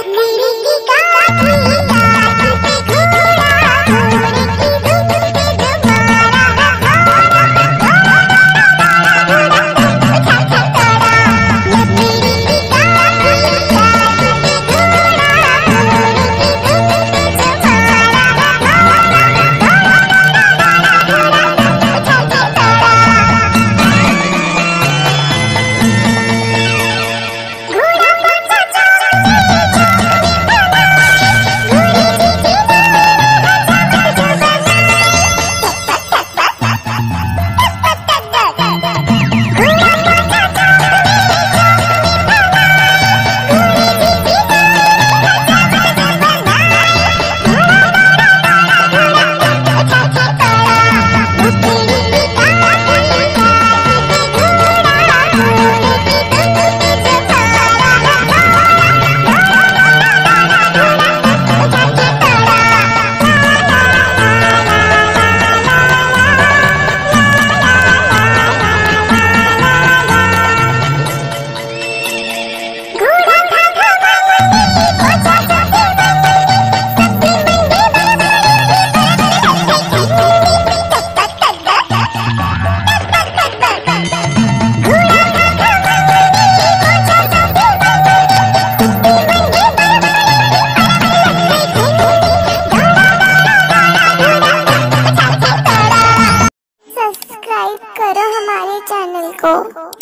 लकड़ी की करो हमारे चैनल को।